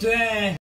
对。